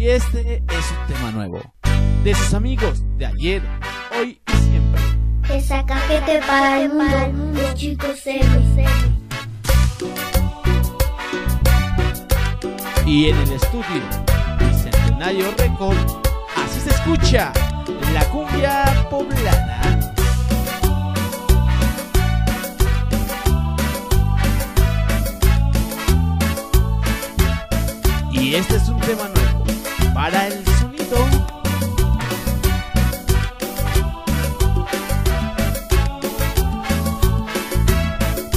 Y este es un tema nuevo. De sus amigos de ayer, hoy y siempre. Esa cajete para el mundo, los chicos M. Y en el estudio Bicentenario Record, así se escucha la cumbia poblana. Y este es un tema nuevo para el sonido.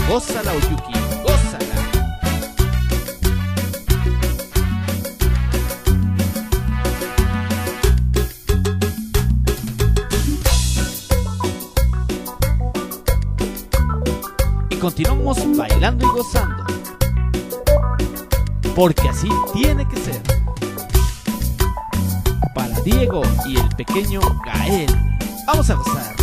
Gózala, Oyuki, gózala. Y continuamos bailando y gozando. Porque así tiene que ser. Para Diego y el pequeño Gael. Vamos a gozar.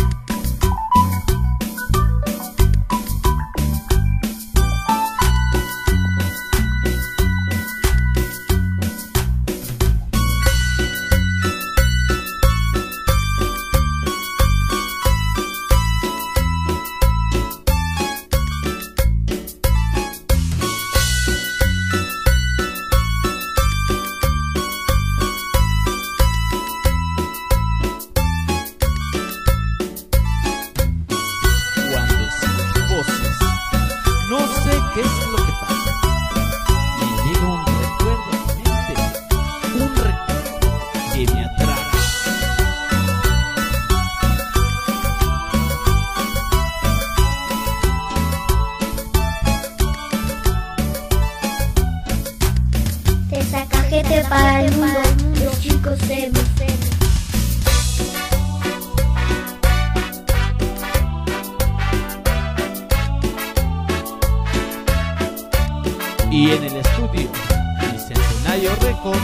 Cajete para el mundo, los chicos M. Y en el estudio Bicentenario Record,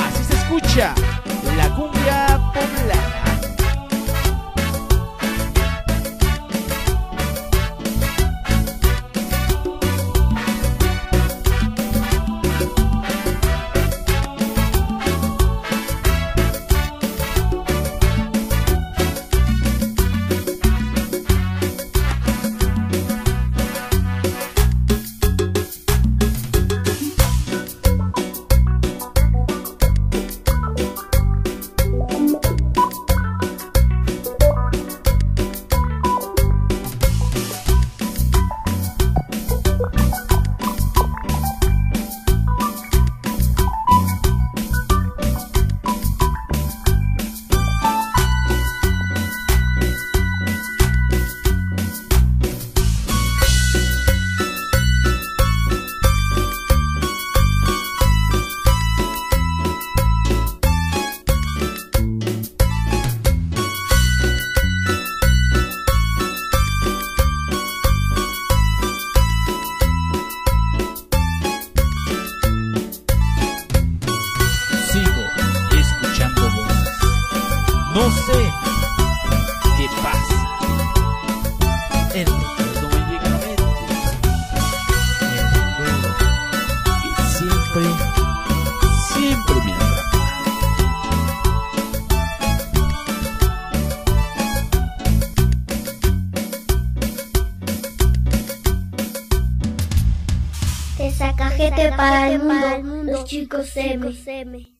así se escucha la cumbia poblana. No sé qué pasa. El recuerdo me llega a mente. El recuerdo que siempre, siempre me atrapa. Esa cajete para el mundo, los chicos M.